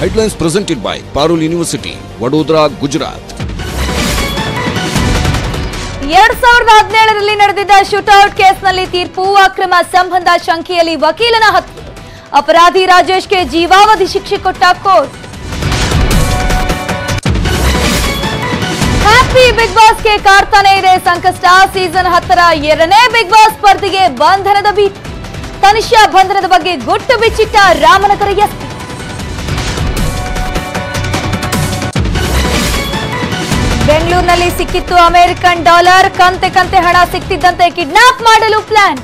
Headlines presented by Parul university Vadodara, Gujarat ಎರಡ್ ಸಾವಿರದ ಹದಿನೇಳರಲ್ಲಿ ನಡೆದಿದ್ದ ಶೂಟೌಟ್ ಕೇಸ್ನಲ್ಲಿ ತೀರ್ಪು ಅಕ್ರಮ ಸಂಬಂಧ ಶಂಕೆಯಲ್ಲಿ ವಕೀಲನ ಹತ್ಯೆ. ಅಪರಾಧಿ ರಾಜೇಶ್ಗೆ ಜೀವಾವಧಿ ಶಿಕ್ಷೆ ಕೊಟ್ಟ ಕೋರ್ಟ್. ಹ್ಯಾಪಿ ಬಿಗ್ ಬಾಸ್ಗೆ ಕಾರ್ತಾನೆ ಇದೆ ಸಂಕಷ್ಟ. ಸೀಸನ್ ಹತ್ತರ ಎರಡನೇ ಬಿಗ್ ಬಾಸ್ ಸ್ಪರ್ಧೆಗೆ ಬಂಧನದ ಬೀಟ್ ತನಿಷಾ ಬಂಧನದ ಬಗ್ಗೆ ಗುಟ್ಟು ಬಿಚ್ಚಿಟ್ಟ ರಾಮನಗರ ಎಸ್ಪಿ. ಬೆಂಗಳೂರಿನಲ್ಲಿ ಸಿಕ್ಕಿತ್ತು ಅಮೆರಿಕನ್ ಡಾಲರ್. ಕಂತೆ ಕಂತೆ ಹಣ ಸಿಕ್ತಿದ್ದಂತೆ ಕಿಡ್ನಾಪ್ ಮಾಡಲು ಪ್ಲಾನ್.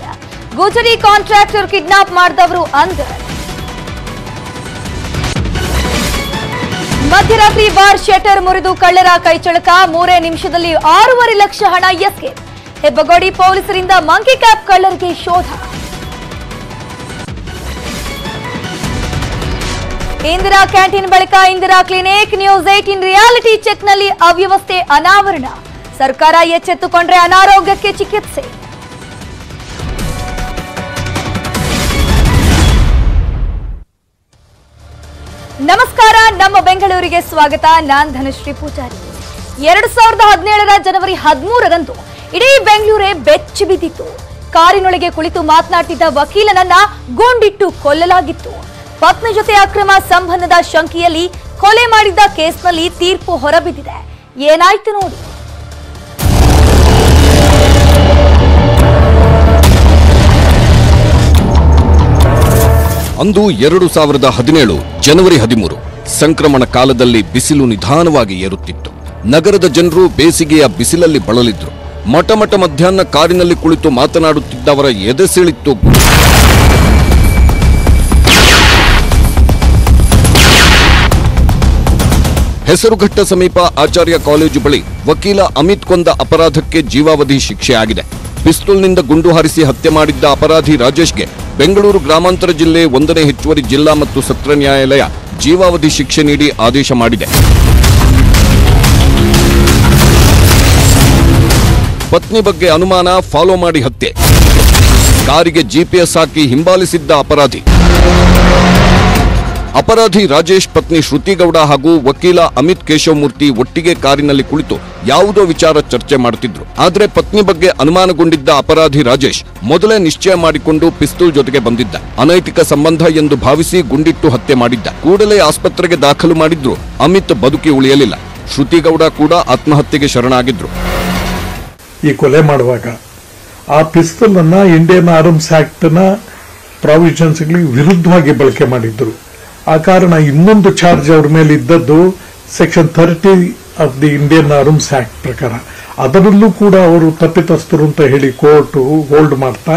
ಗುಜರಿ ಕಾಂಟ್ರಾಕ್ಟರ್ ಕಿಡ್ನಾಪ್ ಮಾಡಿದವರು ಅಂದ ಮಧ್ಯರಾತ್ರಿ ಬಾರ್ ಶಟರ್ ಮುರಿದು ಕಳ್ಳರ ಕೈಚಳಕ ಮೂರೇ ನಿಮಿಷದಲ್ಲಿ ಆರೂವರೆ ಲಕ್ಷ ಹಣ ಎಸ್ಕೇಪ್. ಹೆಬ್ಬಗೋಡಿ ಪೊಲೀಸರಿಂದ ಮಂಕಿ ಕ್ಯಾಪ್ ಕಳ್ಳರಿಗೆ ಶೋಧ. ಇಂದಿರಾ ಕ್ಯಾಂಟೀನ್ ಬಳಿಕ Indira clinic, news eighteen reality ಚೆಕ್ನಲ್ಲಿ ಅವ್ಯವಸ್ಥೆ ಅನಾವರಣ. ಸರ್ಕಾರ ಎಚ್ಚೆತ್ತುಕೊಂಡ್ರೆ ಅನಾರೋಗ್ಯಕ್ಕೆ ಚಿಕಿತ್ಸೆ. ನಮಸ್ಕಾರ, ನಮ್ಮ ಬೆಂಗಳೂರಿಗೆ ಸ್ವಾಗತ. ನಾನ್ ಧನಶ್ರೀ ಪೂಜಾರಿ. ಎರಡು ಸಾವಿರದ ಹದಿನೇಳರ ಜನವರಿ ಹದಿಮೂರರಂದು ಇಡೀ ಬೆಂಗಳೂರೇ ಬೆಚ್ಚಿ ಬಿದ್ದಿತ್ತು. ಕಾರಿನೊಳಗೆ ಕುಳಿತು ಮಾತನಾಡ್ತಿದ್ದ ವಕೀಲನನ್ನ ಗೂಂಡಿಟ್ಟು ಕೊಲ್ಲಲಾಗಿತ್ತು. ಪತ್ನಿ ಜೊತೆ ಅಕ್ರಮ ಸಂಬಂಧದ ಶಂಕೆಯಲ್ಲಿ ಕೊಲೆ ಮಾಡಿದ್ದ ಕೇಸ್ನಲ್ಲಿ ತೀರ್ಪು ಹೊರಬಿದ್ದಿದೆ. ಏನಾಯ್ತು ನೋಡಿ. ಅಂದು ಎರಡು ಸಾವಿರದ ಹದಿನೇಳು ಜನವರಿ ಹದಿಮೂರು, ಸಂಕ್ರಮಣ ಕಾಲದಲ್ಲಿ ಬಿಸಿಲು ನಿಧಾನವಾಗಿ ಏರುತ್ತಿತ್ತು. ನಗರದ ಜನರು ಬೇಸಿಗೆಯ ಬಿಸಿಲಲ್ಲಿ ಬಳಲಿದ್ರು. ಮಠಮಠ ಮಧ್ಯಾಹ್ನ ಕಾರಿನಲ್ಲಿ ಕುಳಿತು ಮಾತನಾಡುತ್ತಿದ್ದವರ ಎದೆ ಸೆಳಿತ್ತು. ಹೆಸರುಘಟ್ಟ ಸಮೀಪ ಆಚಾರ್ಯ ಕಾಲೇಜು ಬಳಿ ವಕೀಲ ಅಮಿತ್ ಕೊಂದ ಅಪರಾಧಕ್ಕೆ ಜೀವಾವಧಿ ಶಿಕ್ಷೆ ಆಗಿದೆ ಪಿಸ್ತೂಲ್ನಿಂದ ಗುಂಡು ಹಾರಿಸಿ ಹತ್ಯೆ ಮಾಡಿದ್ದ ಅಪರಾಧಿ ರಾಜೇಶ್ಗೆ ಬೆಂಗಳೂರು ಗ್ರಾಮಾಂತರ ಜಿಲ್ಲೆ ಒಂದನೇ ಹೆಚ್ಚುವರಿ ಜಿಲ್ಲಾ ಮತ್ತು ಸತ್ರ ನ್ಯಾಯಾಲಯ ಜೀವಾವಧಿ ಶಿಕ್ಷೆ ನೀಡಿ ಆದೇಶ ಮಾಡಿದೆ. ಪತ್ನಿ ಬಗ್ಗೆ ಅನುಮಾನ, ಫಾಲೋ ಮಾಡಿ ಹತ್ಯೆ. ಕಾರಿಗೆ ಜಿಪಿಎಸ್ ಹಾಕಿ ಹಿಂಬಾಲಿಸಿದ್ದ ಅಪರಾಧಿ. ಅಪರಾಧಿ ರಾಜೇಶ್ ಪತ್ನಿ ಶ್ರುತಿಗೌಡ ಹಾಗೂ ವಕೀಲ ಅಮಿತ್ ಕೇಶವಮೂರ್ತಿ ಒಟ್ಟಿಗೆ ಕಾರಿನಲ್ಲಿ ಕುಳಿತು ಯಾವುದೋ ವಿಚಾರ ಚರ್ಚೆ ಮಾಡುತ್ತಿದ್ರು ಆದರೆ ಪತ್ನಿ ಬಗ್ಗೆ ಅನುಮಾನಗೊಂಡಿದ್ದ ಅಪರಾಧಿ ರಾಜೇಶ್ ಮೊದಲೇ ನಿಶ್ಚಯ ಮಾಡಿಕೊಂಡು ಪಿಸ್ತೂಲ್ ಜೊತೆಗೆ ಬಂದಿದ್ದ. ಅನೈತಿಕ ಸಂಬಂಧ ಎಂದು ಭಾವಿಸಿ ಗುಂಡಿಟ್ಟು ಹತ್ಯೆ ಮಾಡಿದ್ದ. ಕೂಡಲೇ ಆಸ್ಪತ್ರೆಗೆ ದಾಖಲು ಮಾಡಿದ್ರು. ಅಮಿತ್ ಬದುಕಿ ಉಳಿಯಲಿಲ್ಲ. ಶ್ರುತಿಗೌಡ ಕೂಡ ಆತ್ಮಹತ್ಯೆಗೆ ಶರಣಾಗಿದ್ರು. ಈ ಕೊಲೆ ಮಾಡುವಾಗ ಆ ಪಿಸ್ತೂಲ್ ಅನ್ನ ಇಂಡಿಯನ್ ಆರ್ಮ್ಸ್ ಆಕ್ಟ್ನ ಪ್ರಾವಿಷನ್ಸ್ ವಿರುದ್ಧವಾಗಿ ಬಳಕೆ ಮಾಡಿದ್ರು. ಆ ಕಾರಣ ಇನ್ನೊಂದು ಚಾರ್ಜ್ ಅವ್ರ ಮೇಲೆ ಇದ್ದದ್ದು section thirty of the Indian arms act ಪ್ರಕಾರ. ಅದರಲ್ಲೂ ಕೂಡ ಅವರು ತಪ್ಪಿತಸ್ಥರು ಅಂತ ಹೇಳಿ ಕೋರ್ಟ್ ಹೋಲ್ಡ್ ಮಾಡ್ತಾ,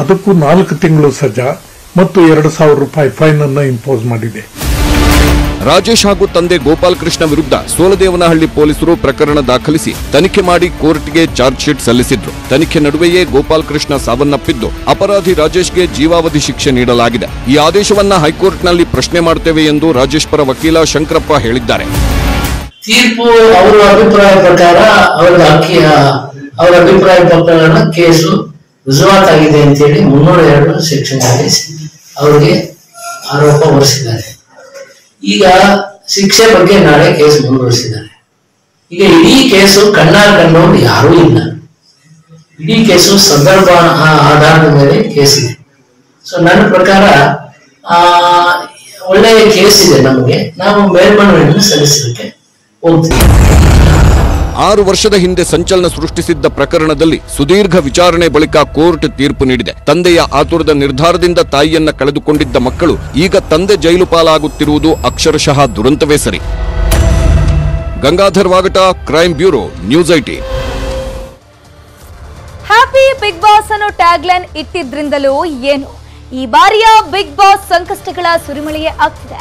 ಅದಕ್ಕೂ ನಾಲ್ಕು ತಿಂಗಳು ಸಜಾ ಮತ್ತು ಎರಡು ಸಾವಿರ ರೂಪಾಯಿ ಫೈನ್ ಅನ್ನು ಇಂಪೋಸ್ ಮಾಡಿದೆ. ರಾಜೇಶ್ ಹಾಗೂ ತಂದೆ ಗೋಪಾಲ್ ಕೃಷ್ಣ ವಿರುದ್ಧ ಸೋಲದೇವನಹಳ್ಳಿ ಪೊಲೀಸರು ಪ್ರಕರಣ ದಾಖಲಿಸಿ ತನಿಖೆ ಮಾಡಿ ಕೋರ್ಟ್ಗೆ ಚಾರ್ಜ್ ಶೀಟ್ ಸಲ್ಲಿಸಿದ್ರು. ತನಿಖೆ ನಡುವೆಯೇ ಗೋಪಾಲ್ ಕೃಷ್ಣ ಸಾವನ್ನಪ್ಪಿದ್ದು ಅಪರಾಧಿ ರಾಜೇಶ್ಗೆ ಜೀವಾವಧಿ ಶಿಕ್ಷೆ ನೀಡಲಾಗಿದೆ. ಈ ಆದೇಶವನ್ನ ಹೈಕೋರ್ಟ್ನಲ್ಲಿ ಪ್ರಶ್ನೆ ಮಾಡುತ್ತೇವೆ ಎಂದು ರಾಜೇಶ್ ಪರ ವಕೀಲ ಶಂಕರಪ್ಪ ಹೇಳಿದ್ದಾರೆ. ತೀರ್ಪು ಅವರ ಅಭಿಪ್ರಾಯ ಪ್ರಕಾರ ಅವರ ಅವರ ಅಭಿಪ್ರಾಯ ಪ್ರಕಾರ ಕೇಸು ಅಂತೇಳಿ ಮುನ್ನೂರ ಎರಡು ಸೆಕ್ಷನ್ ಅವರಿಗೆ ಆರೋಪ ಹೊರಿಸಿದ್ದಾರೆ. ಈಗ ಶಿಕ್ಷೆ ಬಗ್ಗೆ ನಾಳೆ ಕೇಸ್ ಮುಂದುವರಿಸಿದ್ದಾರೆ. ಈಗ ಇಡೀ ಕೇಸು ಕಣ್ಣಾರ್ ಕಂಡವರು ಯಾರೂ ಇಲ್ಲ. ಇಡೀ ಕೇಸು ಸಂದರ್ಭ ಆಧಾರದ ಮೇಲೆ ಕೇಸ್ ಇದೆ. ಸೊ ನನ್ನ ಪ್ರಕಾರ, ಆ, ಒಳ್ಳೆಯ ಕೇಸ್ ಇದೆ ನಮಗೆ. ನಾವು ಮೇಲ್ಮನವಿಯನ್ನು ಸಲ್ಲಿಸಲಿಕ್ಕೆ ಹೋಗ್ತೀವಿ. ಆರು ವರ್ಷದ ಹಿಂದೆ ಸಂಚಲನ ಸೃಷ್ಟಿಸಿದ್ದ ಪ್ರಕರಣದಲ್ಲಿ ಸುದೀರ್ಘ ವಿಚಾರಣೆ ಬಳಿಕ ಕೋರ್ಟ್ ತೀರ್ಪು ನೀಡಿದೆ. ತಂದೆಯ ಆತುರದ ನಿರ್ಧಾರದಿಂದ ತಾಯಿಯನ್ನ ಕಳೆದುಕೊಂಡಿದ್ದ ಮಕ್ಕಳು ಈಗ ತಂದೆ ಜೈಲು ಪಾಲಾಗುತ್ತಿರುವುದು ಅಕ್ಷರಶಃ ದುರಂತವೇ ಸರಿ. Gangadhar Vagata, crime bureau, news IT. Happy Bigg Boss ಅನ್ನೋ ಟ್ಯಾಗ್ಲೈನ್ ಇಟ್ಟಿದ್ರಿಂದಲೂ ಏನು? ಈ ಬಾರಿಯ ಬಿಗ್ ಬಾಸ್ ಸಂಕಷ್ಟಗಳ ಸುರಿಮಳೆಯೇ ಆಗ್ತಿದೆ.